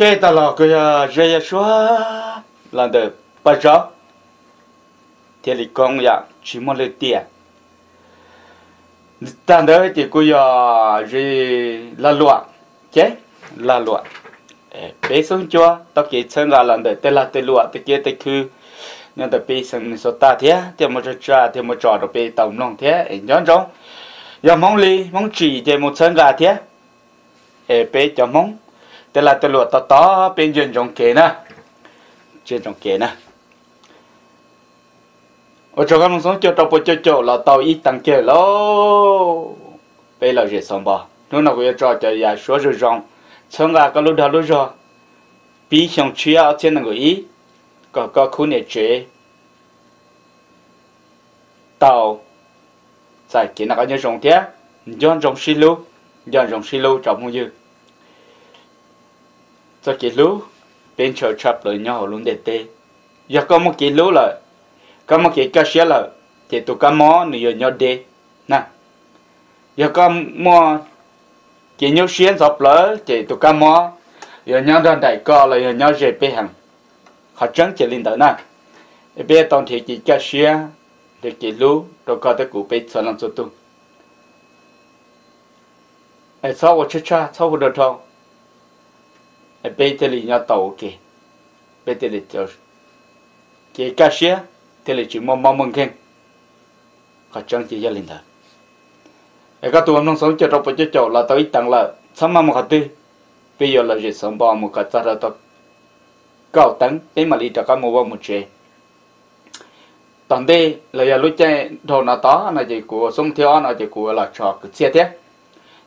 cái ta à, là cái dây số là được bắt rõ thì lịch công ya chỉ muốn lấy tiền. Ta đỡ thì cô ya gì là loạn chứ là loạn bé xuống cho tao kể chân gà lần đấy tên là tên loạn tên kia tên khư. Nhưng tại bé sống số ta thế thì một trò trò thì một trò được bé tổng lòng thế nhớ không? giờ mong li mong chỉ thì một chân gà thế. Bé cho mong tên là tên loạn tao to bên trên trong kế nè. Trên trong kế nè. Ở chỗ các sống cho tàu bộ cho chỗ là tàu ít tăng kia lô. Bây là gì xong bỏ nó nào cũng trò cho nhà số rồi rong. Xong là có lúc đó lúc rồi. Bí xong chia ở trên là người ý. Có có khu này chế tàu. Giải kiến là có những rong thế. Dọn rong xí lưu dọn rong xí lưu trong không dư cho cái lú, bên chỗ chập lời nhau luôn để tê. Giờ có một cái lú là có một cái cá sấu là thì tụ cá mò nữa nhau đê. Nè, giờ có mò cái nhau xuyên dọc lỡ, thì tụ cá mò giờ nhau đang đại co là giờ nhau dễ bê hàng họ trắng chỉ linh tới nè. Bây giờ thì cái cá sấu để cái lú, rồi có tới cụ bê cho làm cho tu ai sao tôi chết cha, sao tôi được thôi ai bây giờ thì nhau tàu kì bây thì cho cái cá sấu tele chỉ mong mong mong khen họ chẳng chỉ gia linh thôi cái các tụi nông sống cho trong cái cho là tới tăng là sắm mà một hạt tư bây giờ là chỉ sống bao một cái ra đó cao tấn cái mà đi cho các mua một chế tận đây là giờ lúc chơi đồ nào đó là chỉ của sống theo là chỉ của là cho cái xe thế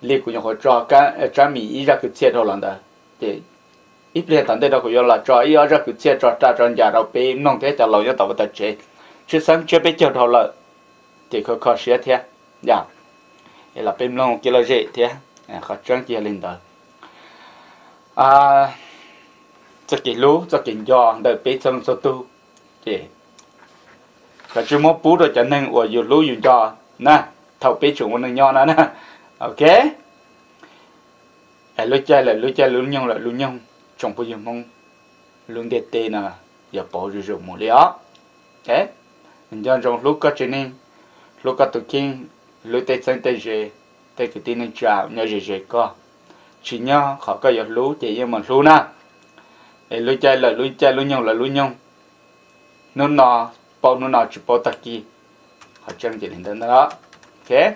li của họ cho cái cho mỹ ý ra cái xe đồ là đó thì ít liên tận đây đâu có là cho ý ra cái xe cho ta, cho nhà đâu bị nông thế cho lâu nhất tao ta chế chứ sáng chưa biết cho thôi là thì khó khó xía thế. Dạ. Là bên nông kia là dễ thế. Dạ, khó trăng kia lên đó à cho cái lú, cho cái giò đợi bị trong số tu. Thì cái chú mốt bú rồi cho nên ở dù lú dù giò nè, thầu bị chủ nó nho nè ok. À lú chơi là lú chơi lú nhông là lú nhông trong bây giờ mong lương đệ tê nè giờ bỏ rượu rồi một lió thế mình cho trong lúc có chuyện nên lúc có tụ kinh lúc tê sang tê dễ tê cái tin chào nhớ dễ dễ có chỉ nhớ họ có giờ lú chỉ nhưng mà lú na, để lú chơi là lú chơi lú nhông là lú nhông nó nọ bao nó nọ chỉ bao tắc kỳ họ chẳng chỉ đến đó ok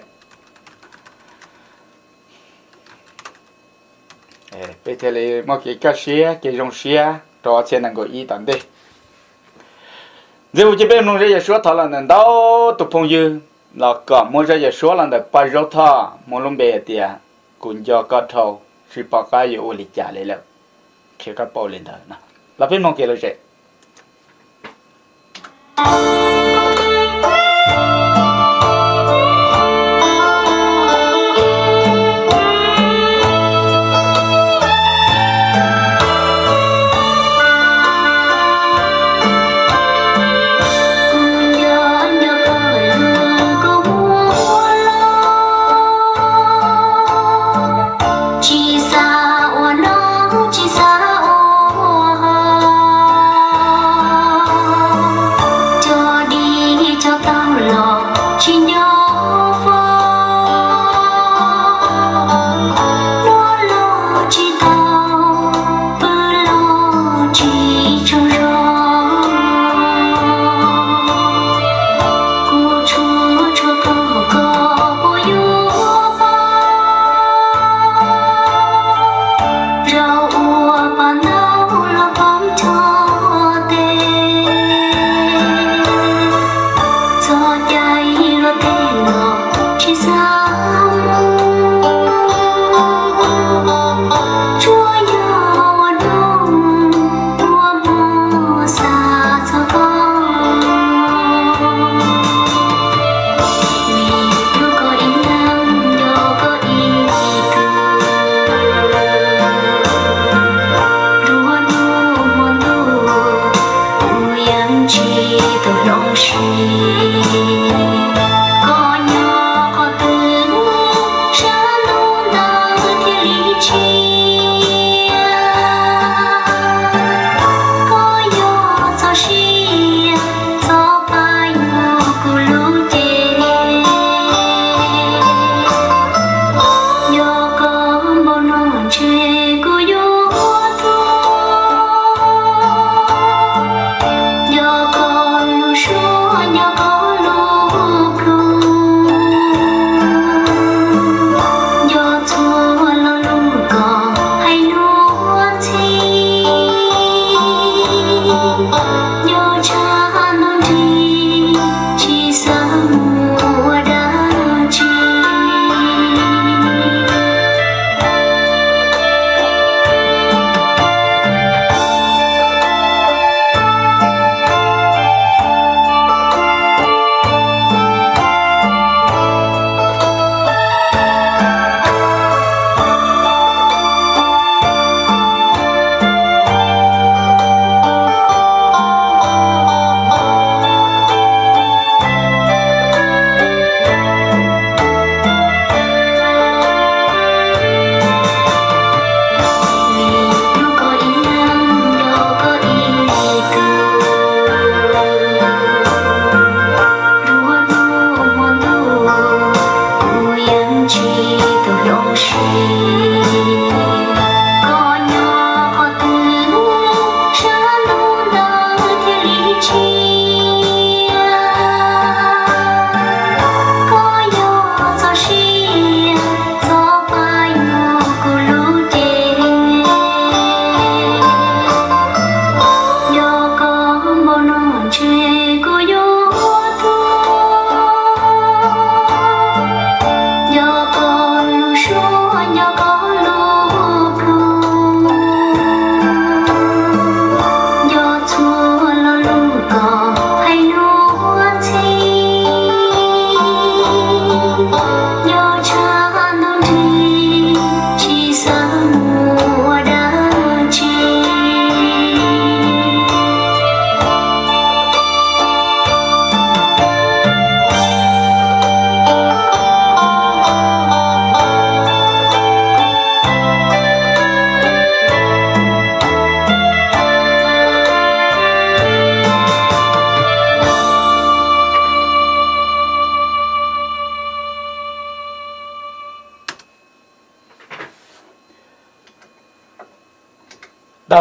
bây giờ là một cái cá xía cái rong xía đó trên năng gọi ý tận đây nếu chỉ bên nông dân số thọ là nên đâu tụ phong dư là có mỗi dân số là để ba rau thọ mỗi lông bè thì cũng cho có thầu chỉ bảo cái yêu lịch trả lại là khi các bao lên đó là bên nông kia là gì đó cái gì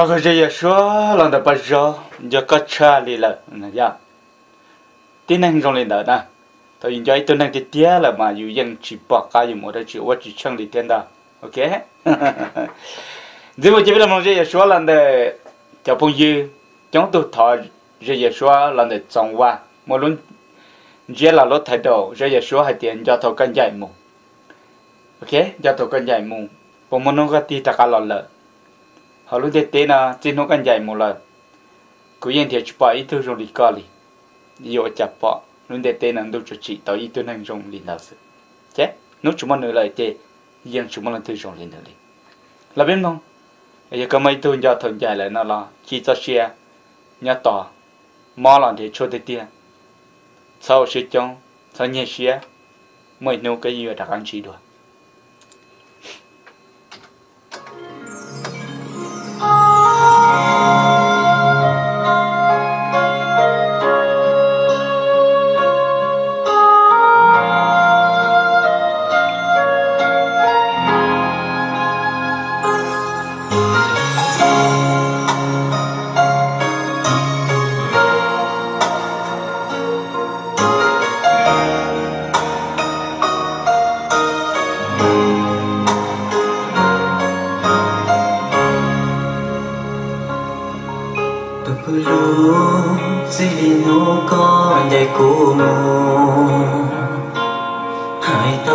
那个人也说了的不热，就搁车里了，那呀，天能中领导呢，他人家都能的点了嘛，有人去报价，有没得去，我去城里点的，OK。如果这边的同学也说了的，交朋友，讲到他人也说了的脏话，无论这老老态度，人也说还点叫他更加木，OK，叫他更加木，我们那个地大家老了。Họ lúc thế tên là trên nó căn dạy một lần cứ yên thì chụp ít thứ rồi đi coi đi yêu chụp bỏ lúc thế thế là đâu cho chị tới ít thứ năng dùng liền nào sự chứ nó chúng mình nữa lại thế yên chúng mình thứ trong liền nào đi là biết không giờ cái mấy thứ giờ thường dạy lại nó là chỉ cho xe nhà tỏ mò là để cho thế tiền sau sự trong sau nhẹ xe mới nấu cái gì đặc ăn chỉ được Oh.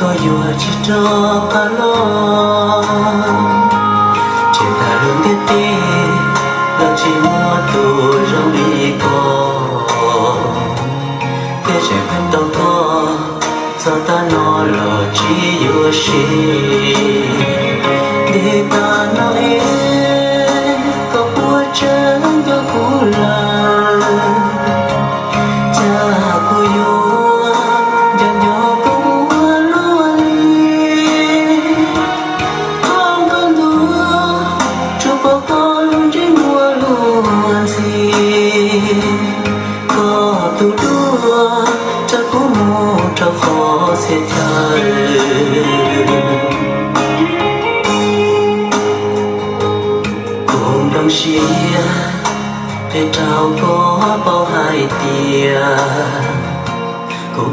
có dù chỉ cho cả lo chỉ ta đường tiết tí đang chỉ mua tù rong đi có thế trẻ bên tàu sao ta nó lò chỉ dù xì để ta nói có búa chân có cú lại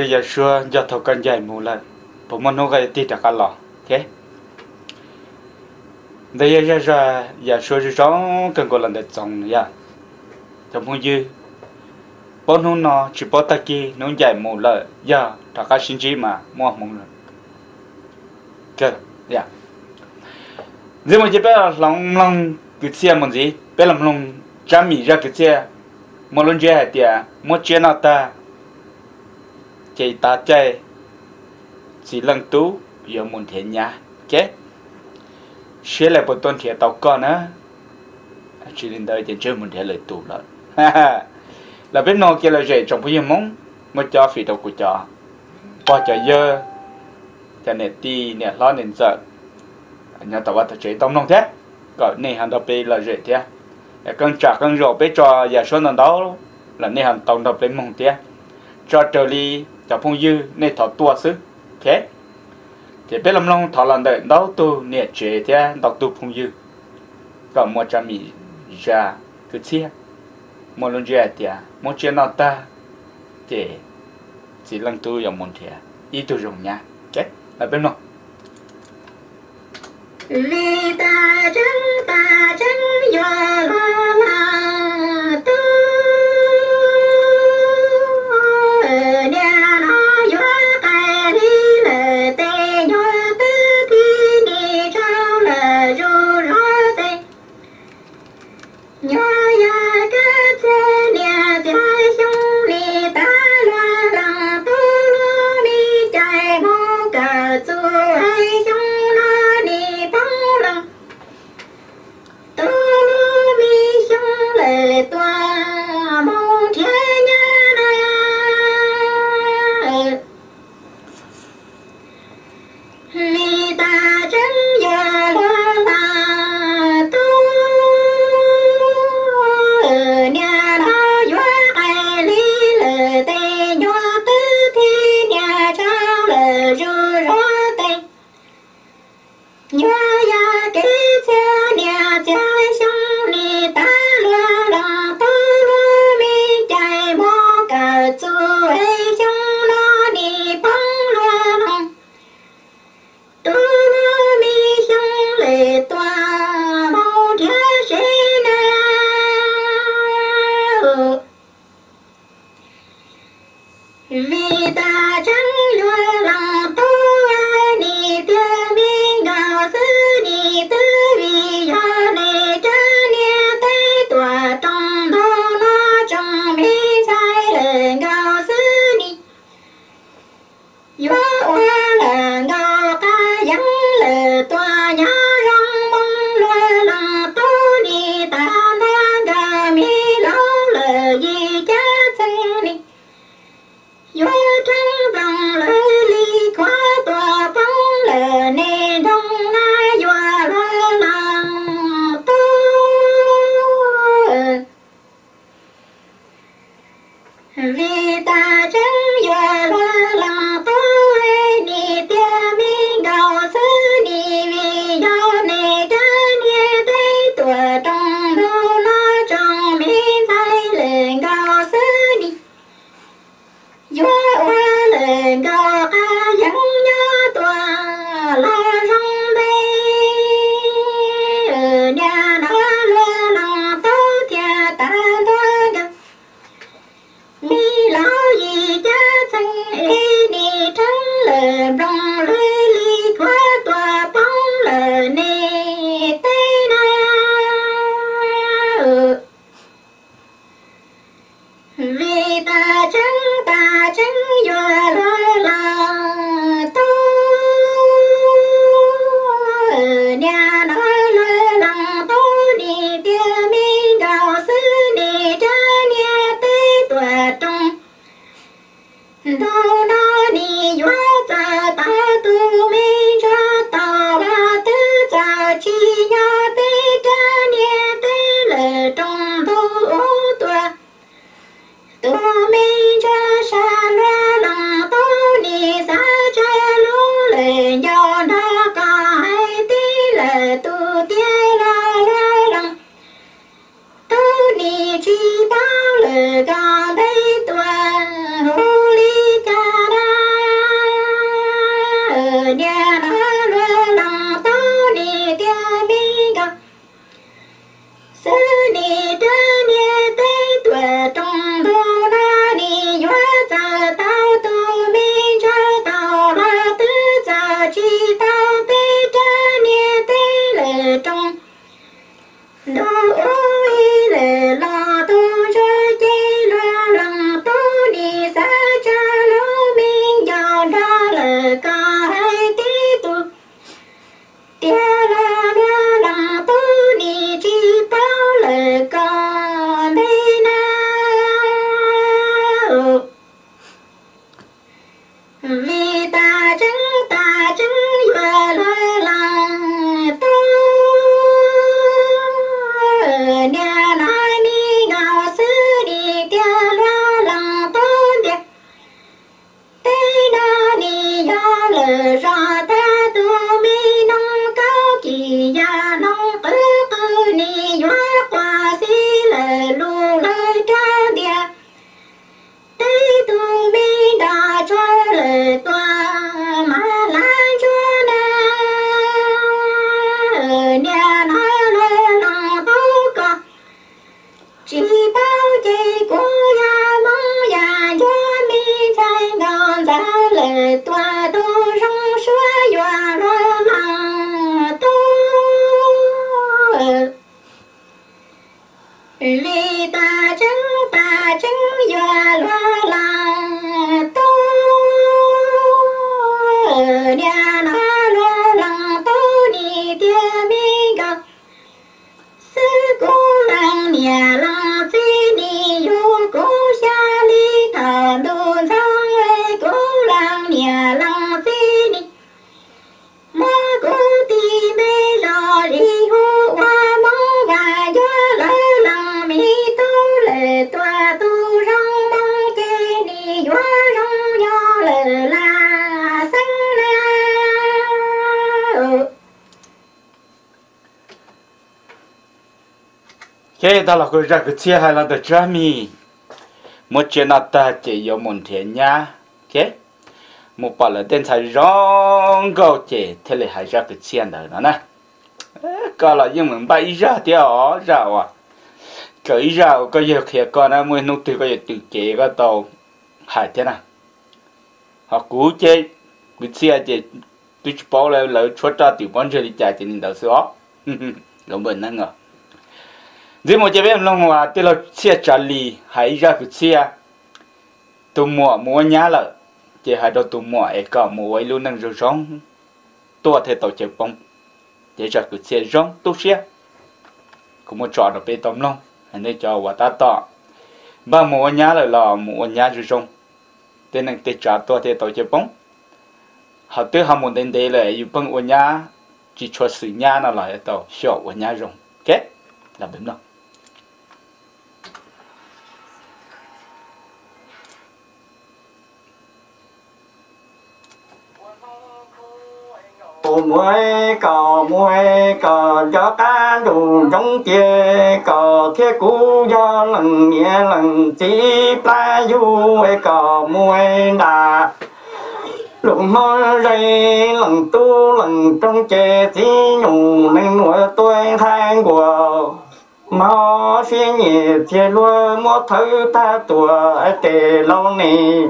cái giờ xưa giờ thầu cần dạy mù là bộ môn nó gây tít cả lọ thế. Đây giờ giờ giờ xưa thì sống cần có lần để trồng nha trong phong dư. Bọn nó nó chỉ bỏ ta kia, nó dạy mù dạ, là giờ ta cái sinh chi mà, mua mù rồi ok ya nhưng mà chỉ biết là lòng lòng cái xe mình gì? Biết làm lòng chăm mì ra cái xe. Mà luôn chơi hạt tiền một chuyện nào ta? Chạy ta chạy chỉ lần tú, giờ muốn thế nhà ok sẽ là bộ tuần thiệt tàu con á. À, chỉ đến đây thì chưa muốn thế lời tù rồi là biết nó kia là dễ trong bây giờ mong mà cho phí đầu của cho bỏ cho dơ. Cho nên ti nè lo nên sợ à, nhà tàu bắt chế tông nông thế. Gọi này hàng đầu là dễ thế. Cần trả cần rồi bê cho giờ số nào đó. Là này hàng tông đầu bê mong thế. Cho trở đi cho phong dư nên thọ tua sư thế thì biết làm long thọ lần đợi đâu tu nè chế thế đọc tu phong dư còn một trăm mì già cứ chia. Một lần già thì một chuyện nào ta. Thì chỉ lần tu dòng một thì ý tu dùng nha ok là bên nào Lê ta chân ta chân yo la cái cái ra cái chia hay là được cha mi một chuyện nào ta chỉ có một thiên nhá cái một bảo là tên sai rong câu chỉ thế là hay ra cái chia đó nữa nè. Có là nhưng mình bay ra thì ở ra à. Cái ra có gì kia con nó mới nút từ cái từ chế cái tàu. Hay thế nào họ cú chế cái chia chế tôi chỉ bảo là lỡ chuột ra từ bọn chơi đi chạy thì nên đâu sửa đúng bình năng à vì một chế bên long hòa tức là chia trả lì hay ra cái chia tụ mùa mùa nhá lợ. Chế hai đầu tụ mùa ấy cả mùa ấy luôn năng rồi rong tua thế tàu chế bông chế ra cứ chia rong tu chia cũng một trò được bê tông long anh ấy cho hòa ta tọ ba mùa nhá lợ là mùa nhá rồi rong tên năng tê trả tua thế tàu chế bông họ tới họ muốn đến đây là yêu bông mùa nhá. Chỉ cho sự nhá nó lại tàu short mùa nhá rong kết. Là đúng không muối cò muối cò gió ta đủ giống chia cò. Thiết cú do lần nhẹ lần chỉ ta du cò muối đà. Lúc nói dây lần tu lần trong chè chỉ nhủ nên nuôi tôi than của mà phiên nhẹ thiệt luôn một thứ ta tuổi tề lâu này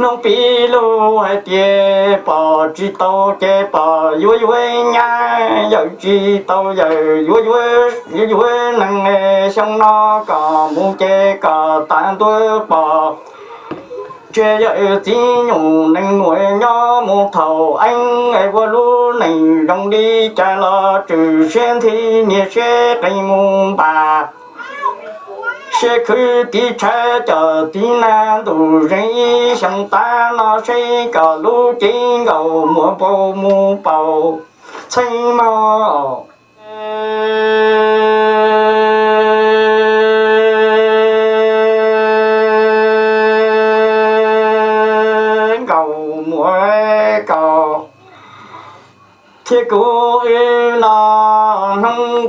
nông pi lô hay tiê bỏ chi tàu kê bỏ vui vui nha. Giờ chi tàu giờ vui vui vui vui năng nghe xong nó có mu kê có tàn tôi bỏ chê giờ chỉ nhung năng nuôi nhỏ một thầu. Anh ấy vừa lu này đông đi trả lo. Trừ xuyên thì nhẹ xe cây mùng bà sẽ khứ tí cha chờ tí na đủ rây sang ta nó sẽ cả lũ chính gầu mùa bầu mùa bầu 青毛。cầu muối cầu thiết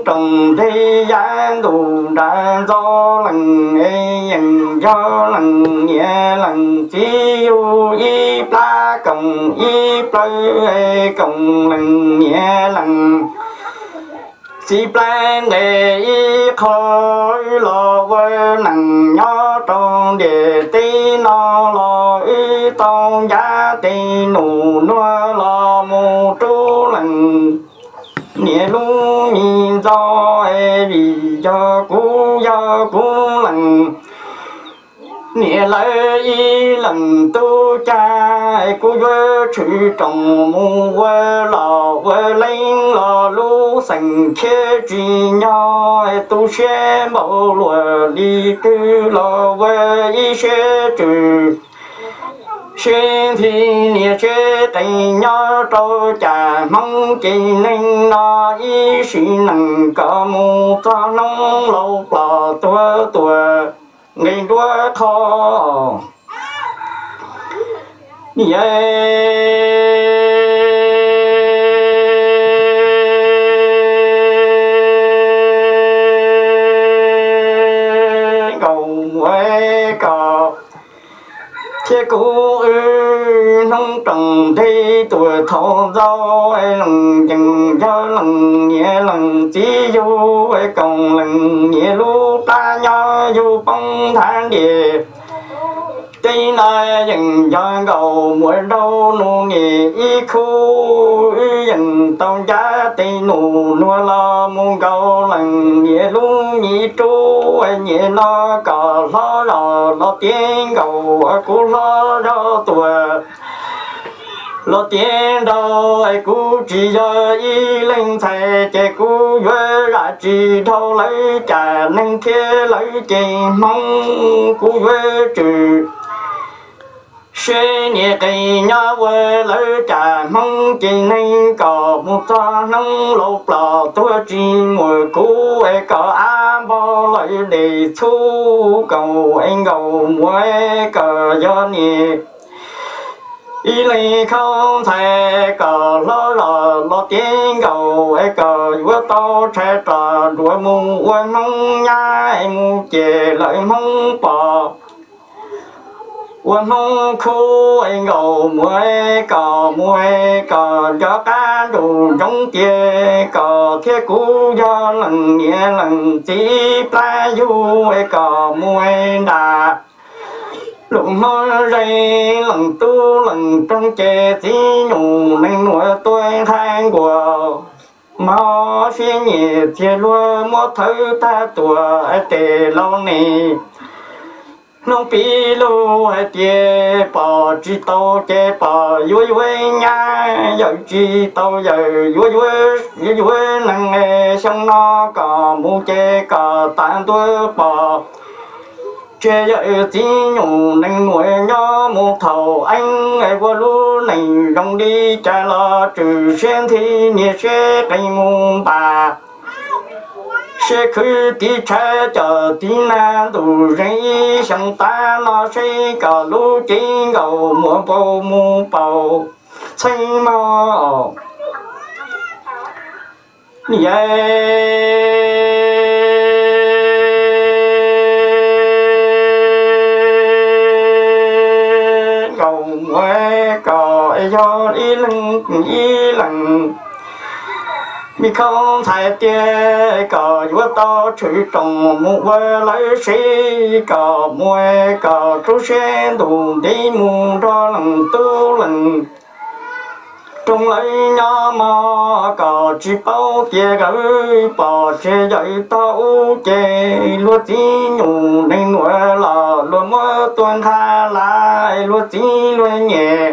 trồng thế gian đủ đã do lần ấy nhận do lần nhẹ lần chi yêu y ta cộng y pla cộng lần nhẹ lần chỉ plan để y khơi lo với nặng nhỏ trong để tí nó lo y tông giá tí nụ nuôi lo mù chú lần nhẹ lu nhìn do e vì cho cú, do cú lần nghĩa lời y lần tu cha cú vơ chữ trong mu vơ lò vơ lên lò lu sành. Khế truy nhỏ tu xe mẫu lùa, đi tư lò vơ y xe trừ xuyên thì nia chế tay nhớ trâu trà mong chỉ nên nó ý sĩ nặng có mù cho nông lâu lò tua tua ngày đua thọ yeah cầu muối thi tuổi thọ rau lần chừng cho lần nhẹ lần chỉ du còn lần nhẹ lu ta nho du bông tháng địa. Tây nay dừng cho cầu mỗi đâu nu nghề y khu dừng tông giá tây nụ nua lo muôn cầu lần nhẹ lu nhị tru nhẹ lo cò lo lò lo tiếng cầu cú lo cho tuổi lo tiền đâu ai cú chỉ giờ y linh thầy chạy cú về ra chỉ thâu lấy trả nên kia lấy tiền mong cú về trừ xe nhẹ cây nhớ về lấy trả mong chỉ nên có một ta nông lột lò tôi chỉ ngồi cú ai có á bao lấy để thu cầu, anh cầu mua cờ do nhẹ y lì không thể cờ lo lò lo tiếng cầu ấy cờ vừa to trẻ trò đuổi mù quên mong nhai mù chè lại mong bò quên mong khu anh cầu muối cờ muối cờ cho cá đủ trong kia cờ kia cú do lần nhẹ lần chỉ pla du ấy cờ muối đà lúc mơ dây lần tu, lần trong chè tí nhủ nên nuôi tôi than của mà phía nhị thì luôn mua thứ ta tuổi tệ lâu nè nông pi lô hay tề bỏ chỉ tàu chè bỏ vui vui nha giờ chỉ tàu giờ vui vui vui vui năng nghe xong nó có mu chè có tàn tôi bỏ chế dạy tí nhủ nành nuôi nhó một thầu. Anh ngày qua lũ này rong đi, cha lo trừ xuyên thì nhẹ xe cây mùng bà. Xe khứ tí cha chờ tí na đủ rây sang ta nó xây cả lũ chính gầu mùa bầu mua bầu. Xây mò. Yeah cò đi lưng đi lần mi không thay tiê cờ vua to, chữ trồng mu vơ lấy sĩ cờ muê cờ chú xe đủ đi mu cho lần tu lần trong lấy nhà mà cờ chỉ bao tiê gửi bỏ chế dậy tao chê lúa chỉ nhủ nên nuôi là lúa mơ tuần tha lại, lúa chỉ lúa nhẹ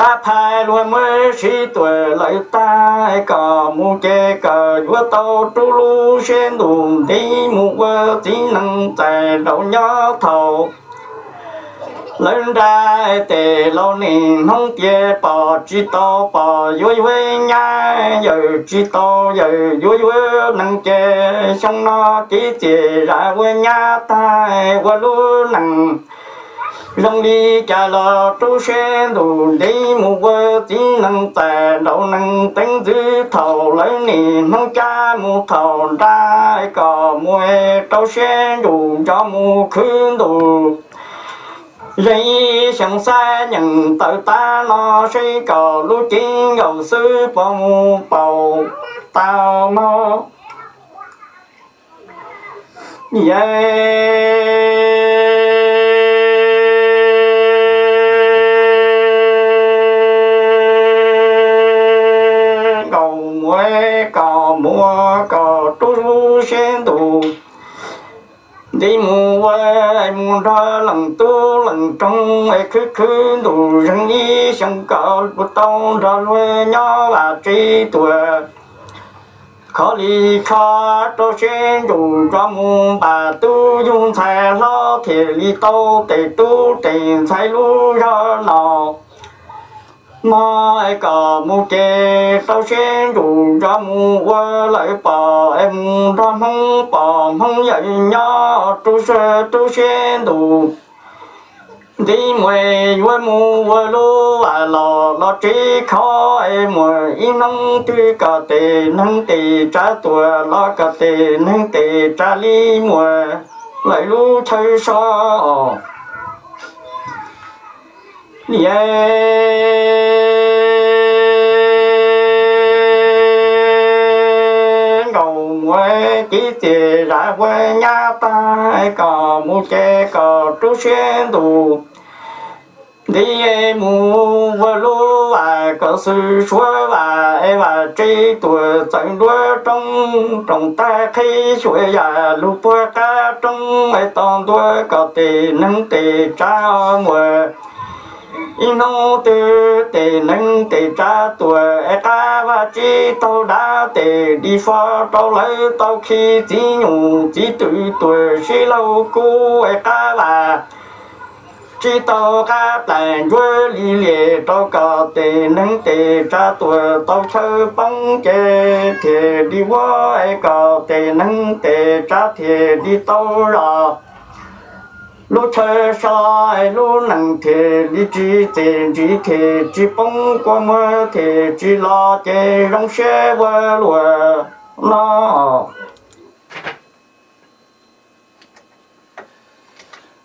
ta phải luôn mới sĩ tuổi lại ta cả mu chê cả vua tàu tu lu sen đùm đi mu vơ, tí năng tài đầu nhớ thầu. Lớn ra tề lâu niên không kia bỏ chỉ to bỏ vui vui nha giờ chỉ to giờ vui vui nâng chê xong nó chỉ chỉ ra vui nha tai, qua luôn nâng lòng đi cả lo tu sen đủ đi mù vơ chỉ năng tè đầu năng tính dư, thầu lấy nì mong cha mù thầu ra cò mùi tu sen đủ cho mù khứ đủ dây chẳng xa nhận tự ta, lo suy cò lưu chín gầu sư bông bầu tao mơ yeah sen đủ đi mù vai mù ra lần tu lần trong, ai cứ cứ đủ rằng đi sang cầu bút tông ra nuôi nhỏ là trí tuệ. Khó lý, khó cho sen đủ cho mù bà tu dùng thầy lo, thì lý tu tề tu tiền thầy lu ra nào mai cả mu che sao sen đủ ra mu qua lại bà em ra mong bà mong dạy nhá tu sơ tu sen đủ đi mày với mu qua lu à lò lò chỉ khó, em mày in nông tuy cả tề nông tề trả tuổi lo cả tề nông tề trả lý mày lại lu thấy sao yeah ngầu quê chỉ tiền ra quê nhà ta cò, mu che cò, trú xuyên tù. Đi mù vừa lu và có sự xua và e và tri tuổi chẳng đua trong trong ta khi xuôi ya lu bua ca trong ai toàn đua có tì nâng tì cha mùa ino te te nâng te cha tuổi e ca và chi tao đã te đi pha tao lấy tao khi chỉ nhủ chỉ tự tuổi suy lâu cũ e ca và chỉ tao ca tàn quê li lệ tao cả te nâng te cha tuổi tao chơi bóng kê thì đi qua e cả te nâng te cha thì đi tao ra lô thơ sai lô nặng thề đi chi tiền chi thề chi bông qua mơ thề chi lo chê rong xe vơ lùa. Nó.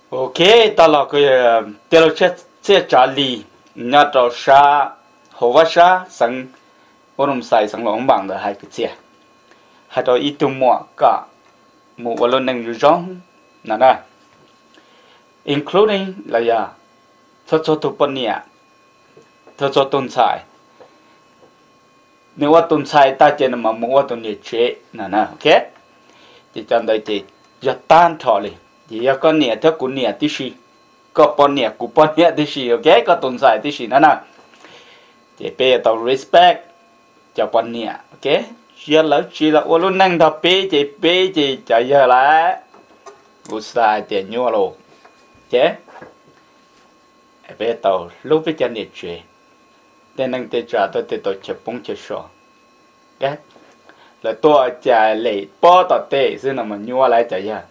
Ok, ta là cái um, tiêu lô chết chết trả lì. Nhà trò sa, hồ vã sa, sẵn ôn ông sai sẵn lòng bằng được hai cái chia hai trò ít tu mọ cả, mụ vào lô nâng rong. Nè nè including là ya cho cho tu bận nhẹ cho cho tuần sai. Nếu tuần sai ta chỉ là mà mua tuần nhẹ chế. Nè nè ok? Thì trong đây thì giờ tan thọ liền thì giờ con nhẹ theo cũng nhẹ tí gì có bận nhẹ cũng bận nhẹ tí gì ok? Có tuần sai tí gì nè nè thì bây giờ tao respect cho bận nhẹ ok? Giờ lỡ chỉ là ô luôn năng thọ bê chỉ bê chỉ chạy giờ lại. 不是啊，点牛了。Chế về e tàu lúc bây giờ nhiệt chuyện nên năng tế trả tôi tế tôi chụp bông chụp sổ cái là tôi trả lệ bỏ tàu tệ xin là mình nhua lại trả ya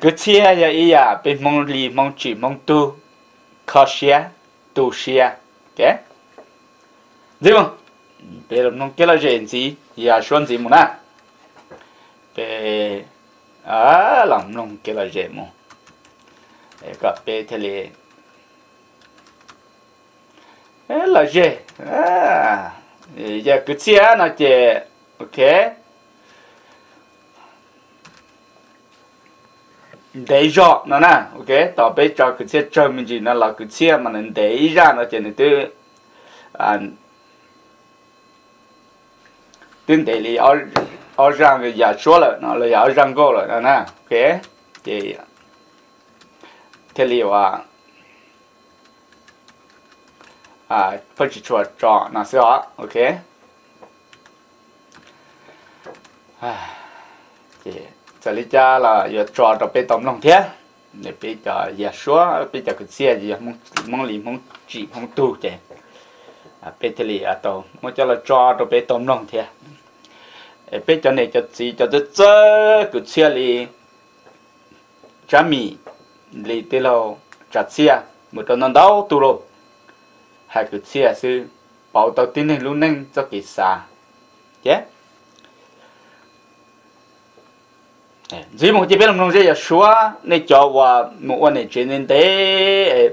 cứ chia ya ý à bên mong lì mong chỉ mong tu. Khó xia tu xia cái gì không bây giờ nó cái là gì gì ya xuân gì mà na. Về à lòng lòng cái là dễ mù gặp bé thế này là dễ à giờ cứ chia nó dễ ok. Để cho nó nè. Ok tao bé cho cứ chia cho mình gì nó là cứ chia mà nên để ra nó chỉ là từ à tin để lý ở ở răng cái giả số là nó là ở răng cô là nè, ok. Thì thế liệu à à phải chỉ cho cho nó sẽ ok. À thì, giờ lý cha là giờ cho cho bê tông lòng thế để bây giờ giờ xóa bây giờ cái xe gì mong mong lì, mong chỉ, mong tu thế à bây giờ lì à tàu, mong cho là cho rồi bây tôm nông thế bây giờ này cho chị, cho tôi chơi cái xe lì. Chả mì, lì tới lâu một con non đau tu rồi hai cái xe sư, bảo tàu tin này luôn nên cho cái xa chứ chỉ một chỉ biết làm nông dân xóa nên cho và một วัน này trên nên thế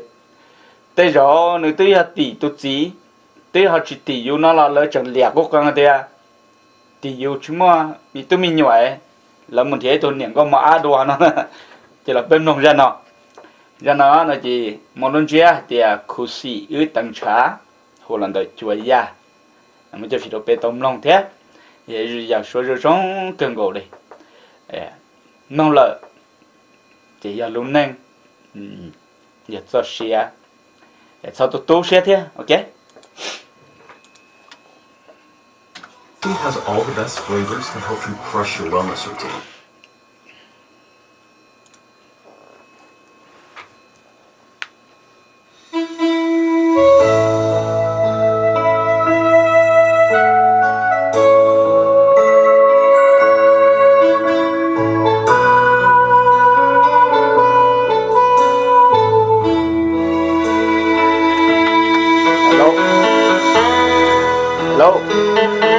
thế rồi nếu tôi hạt tỷ tôi chỉ tôi hạt chỉ tỷ yêu nó là lỡ chẳng liệt quốc cái này à thì yêu chúng mà bị tôi mình nhảy là một thế tôi niệm có mà á đồ nó. Chỉ là bên nông dân nó cho nó là chỉ một lần chia thì à, khu sĩ ư tăng trả hồ lần đời chùa ya mình cho phi đồ bê tông nông thế. Vậy giờ số rồi sống cường gỗ đi. À, nông lợi. Chỉ giờ lúc nên ừ, nhật cho xe sau tôi tu xe thế, ok? Tea has all the best flavors to help you crush your wellness routine. hello hello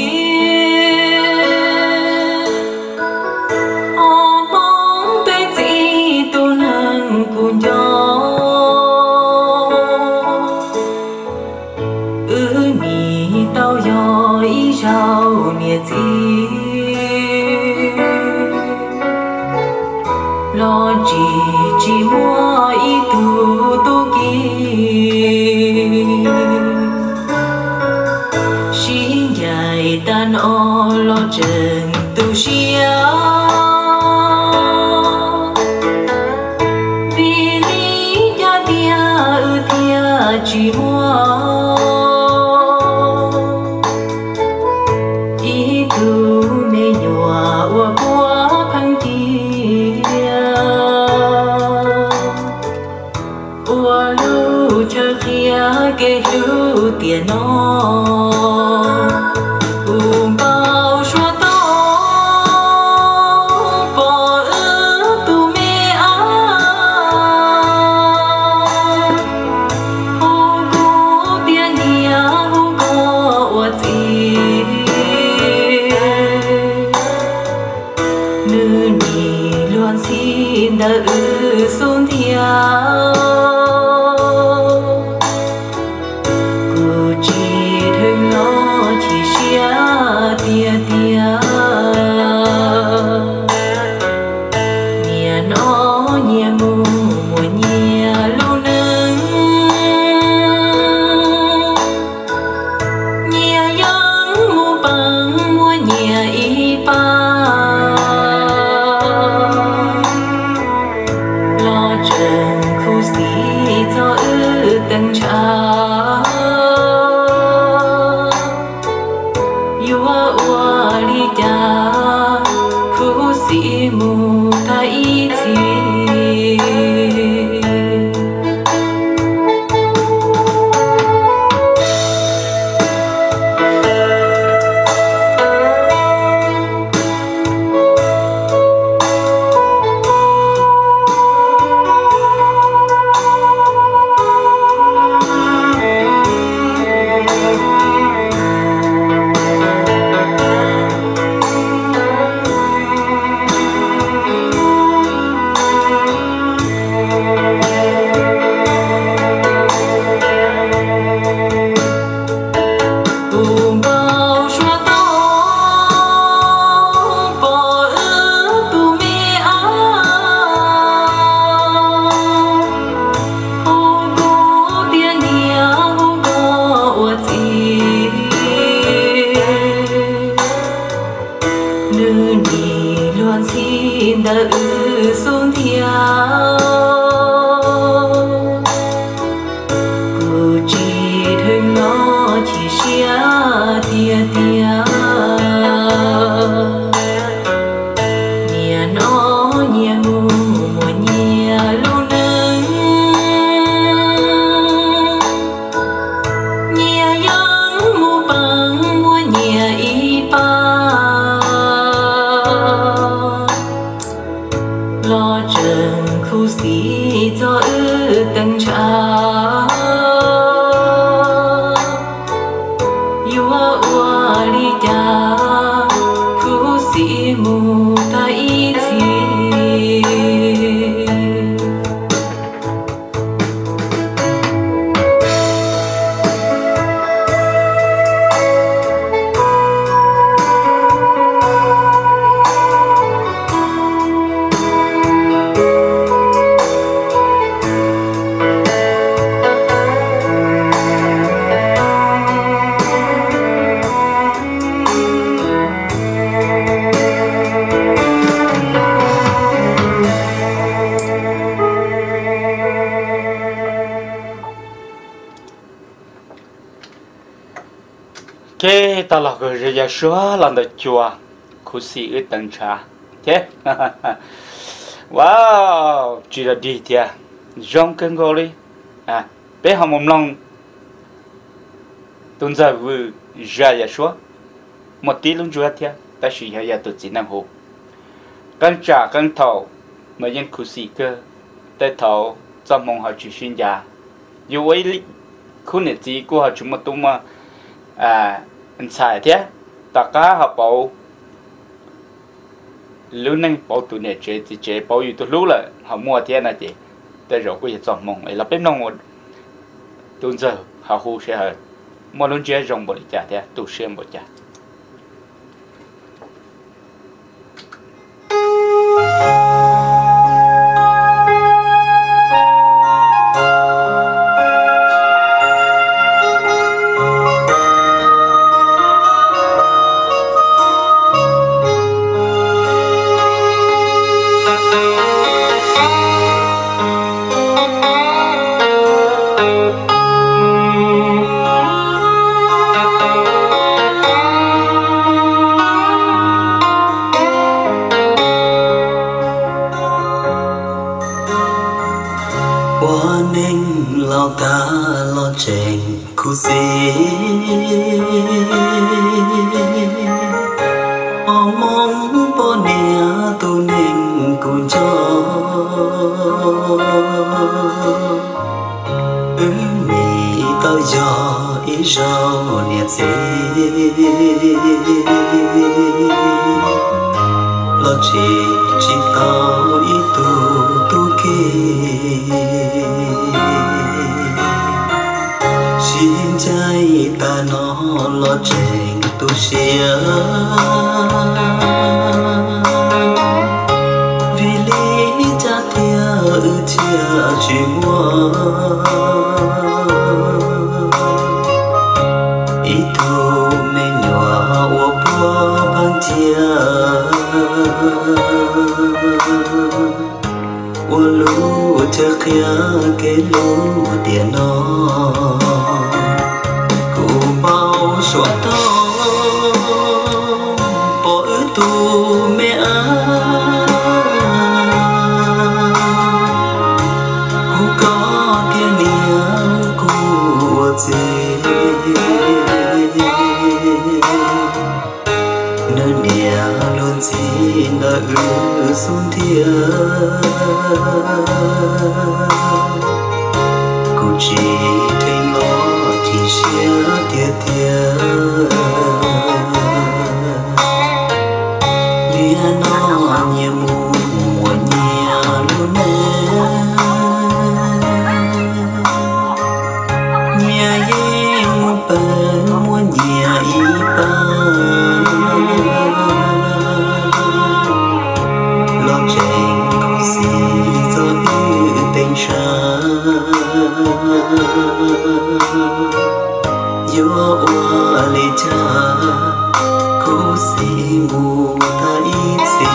giờ cái xóa lần đầu chùa, khu sĩ ở tầng trà. Thế? Wow chỉ là đi thia rong cái ngô đi. À bé hồng mồm long. Tuần giờ vừa ra dạ giờ xóa một tí luôn chùa thia ta chỉ hay giờ tự chỉ năng hồ. Căn trả căn thầu mà dân khu sĩ cơ. Tay thầu cho mong họ chỉ xin già dù ấy khu này chỉ của họ chúng mà tung mà à anh xài thế ta cá họ bảo lúc này bảo tụi này chế thì chế bảo yêu tụi lúc là họ mua thế này chị tại rồi cũng cho mong ấy là bên nông một giờ, họ hú sẽ họ mua luôn chế rong bồi trả thế tụ xem bồi trả gì nợ ư xuống thiên cụ chỉ thấy nó chỉ xia tia tia. Yo oa le cha ko si mu ta i si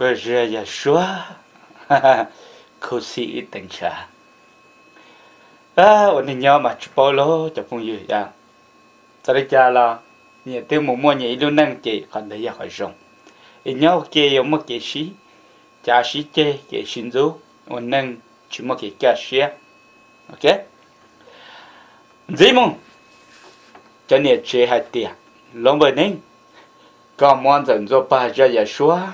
ta là cái gì ya xóa cô sĩ tình cha à ổn định nhau mà chụp bao lô cho phong dư ya dạ. ta cha là nhà tiêu một mua nhảy luôn năng chị còn thấy ya khỏi rong ý nhau kia giống sĩ cha sĩ chê cái xin dấu ổn năng chỉ một cái cá sĩ, ok? Gì mong cho nên chế hai tiền lòng bền nên có món dần cho ba cho nhà xóa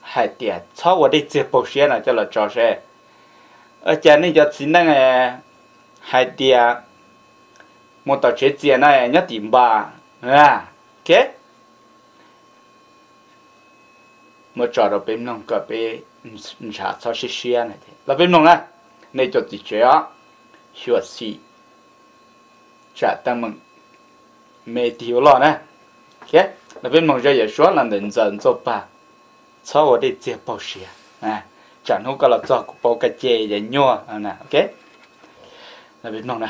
hai tiền cho chơi đi 接 bộ xe là cho là cho xe. Ở trên này cho xin năng này hai tiền một tờ chế tiền này nhất điểm ba. À kế một trò đầu bên nông có bên trả cho xe xe này là bên nông này này cho chị chế á. Hiểu gì trả tăng mừng. Mê tiêu lo nè. Kế là bên nông cho giờ số là định dần cho bà cho tôi đi 接 bao xe à chẳng không có là cho của cái chế để nhua à nè ok là biết mong nè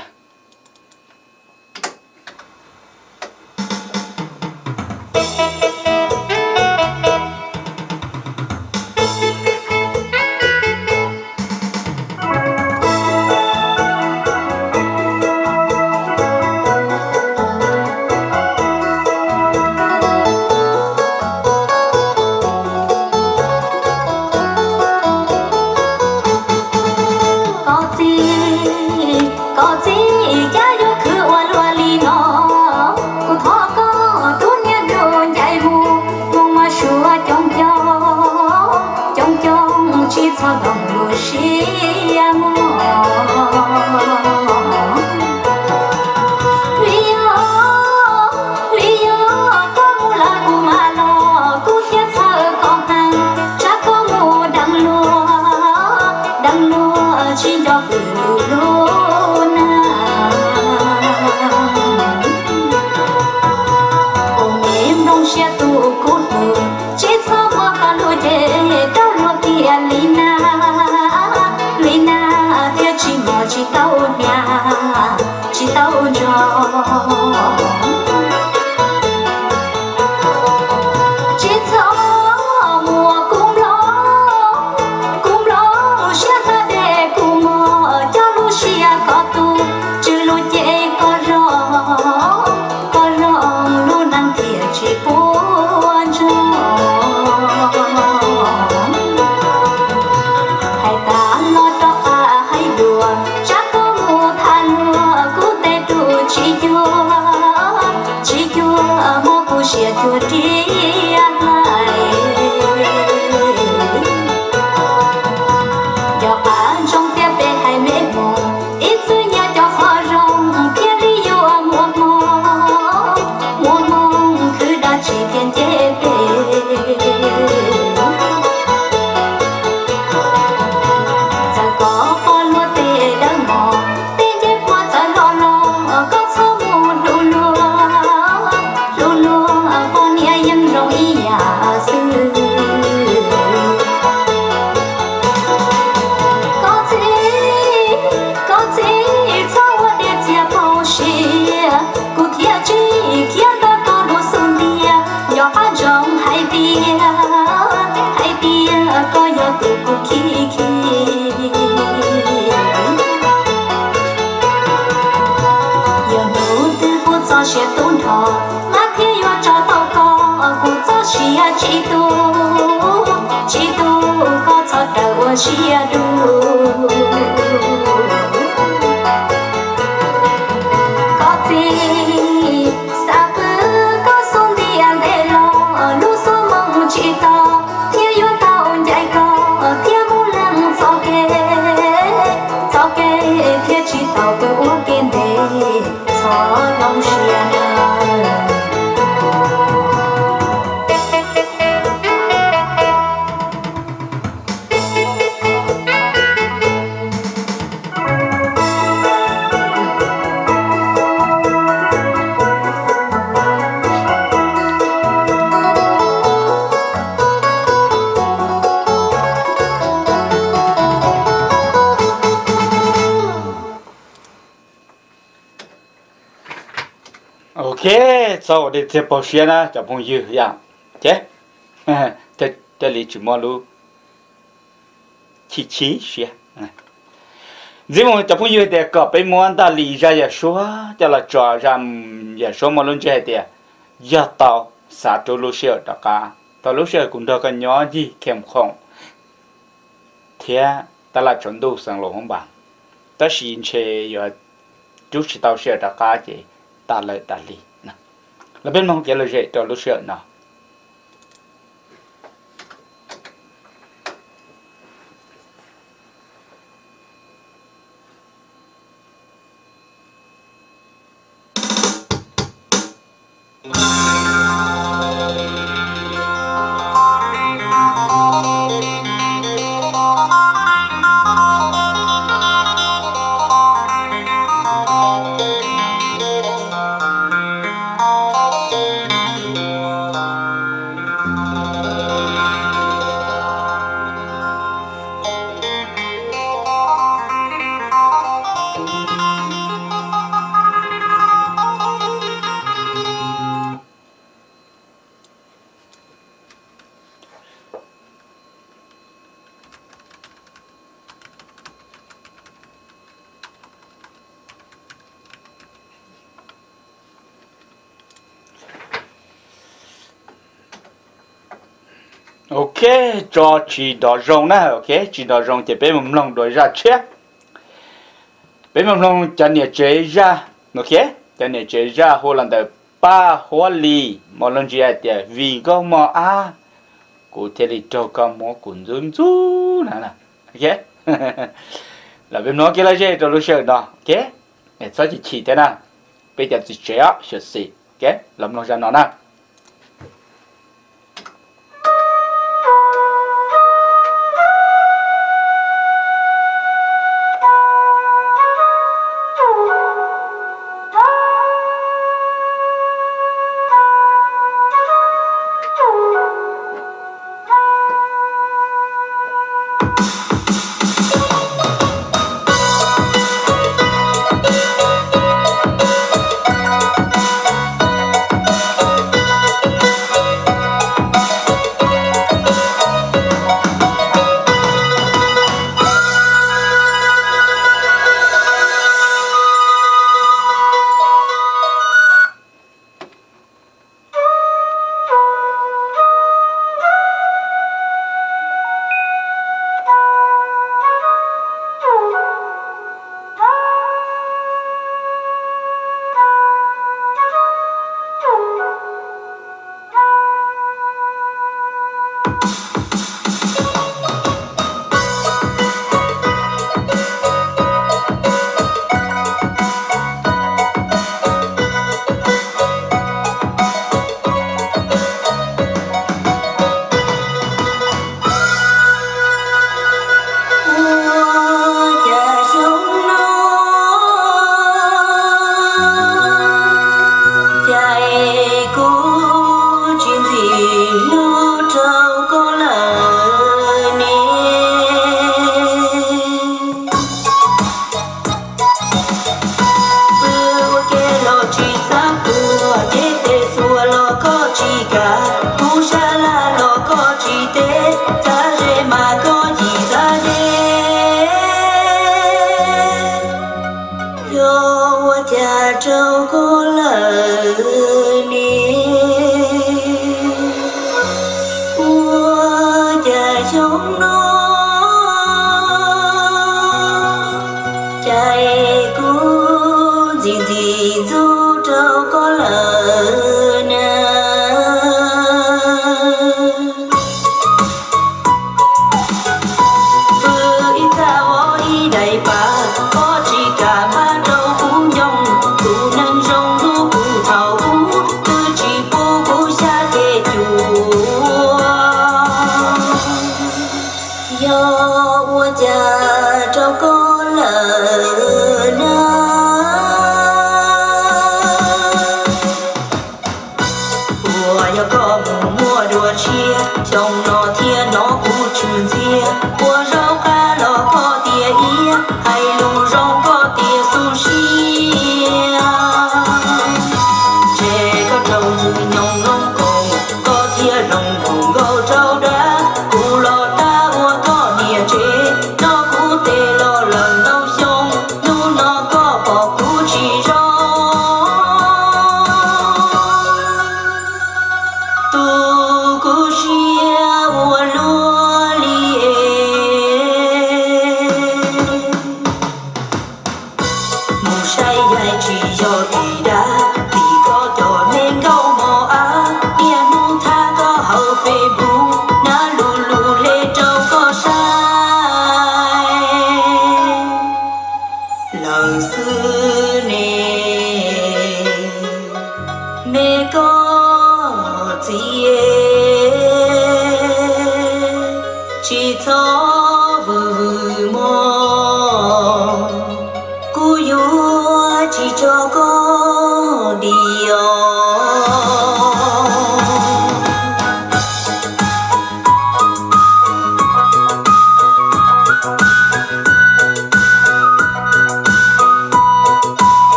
cho đầu xe sau để tiếp bảo xuyên na cho phong dư dạ. ya chế thế thế lý chỉ mò lu. Chi chi xuyên dĩ mong cho phong dư để có bên anh ta lý ra ya số cho là trò ra ya số mà luôn chơi để ya tao sa cho lu xia đó cả tao lu xia cũng đó cái nhỏ gì kèm không thế ta là chuẩn đủ sang lộ không bằng ta xin chơi ya chú chỉ tao xia đó cả gì ta lại ta lý là bên mong kia là dễ cho lúc sợ nào ok, cho chỉ đỏ rồng nè. Ok chỉ đỏ rồng thì bé mầm lòng đổi ra chết bé mầm lòng cho nhà chế ra. Ok, cho nhà chế ra hồ lần đầu ba hoa lì. Mà lần gì thì vì có mà à cụ thể là cho có mỏ cuốn run rú. Nè nè ok. Là bên nó kia là gì? Cho lúc sau đó ok. Để cho chị chỉ thế nào? Bây giờ chị chế á sẽ xì. Ok. Làm nó ra nó nào.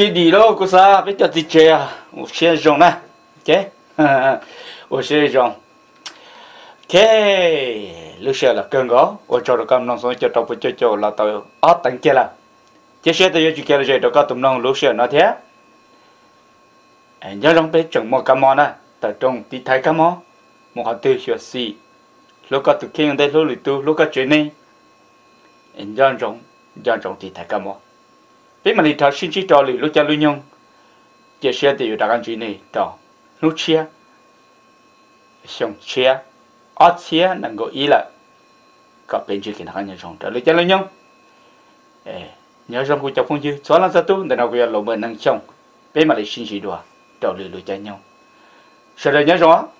Chỉ đi đó cô sa? Biết cho gì chơi à? Một xe rồng nè. Ok một xe rồng. Ok lúc xe là cơn gó. Ở chỗ đó cầm nông sống cho trong một chỗ chỗ là tàu ở tận kia là. Chế xe tôi chỉ kia là đó có tụm nông lúc xe nó thế. À, nhớ lòng biết chừng mua cá mò nè. Tại trong tí thái cá mò. Một hạt tư sửa xì. Lúc có tụi kia đây lúc lụt tu lúc có chuyện này. À, nhớ lòng nhớ lòng tí thái cá mò bây mà đi thảo xin chỉ trò lì lúc cha lưu nhung. Giờ xe thì đã gan chuyện này trò lúc chia xong chia ở chia năng 够 ý là, có bên chuyện nào nhớ xong trò lúc cha lưu nhung. Nhớ rằng của cháu phong chứ? Xóa lan sa tu để nào bây giờ lộ mình năng xong bây mà đi xin chỉ đùa trò lì lúc cha nhung sau đó nhớ rõ「